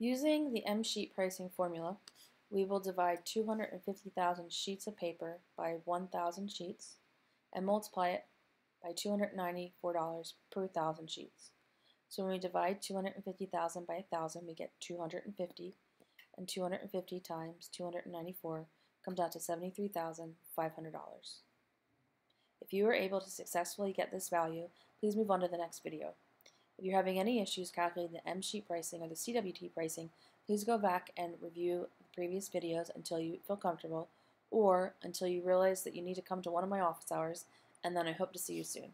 Using the M-sheet pricing formula, we will divide 250,000 sheets of paper by 1,000 sheets and multiply it by $294 per 1,000 sheets. So when we divide 250,000 by 1,000, we get 250, and 250 times 294 comes out to $73,500. If you are able to successfully get this value, please move on to the next video. If you're having any issues calculating the M-sheet pricing or the CWT pricing, please go back and review the previous videos until you feel comfortable or until you realize that you need to come to one of my office hours, and then I hope to see you soon.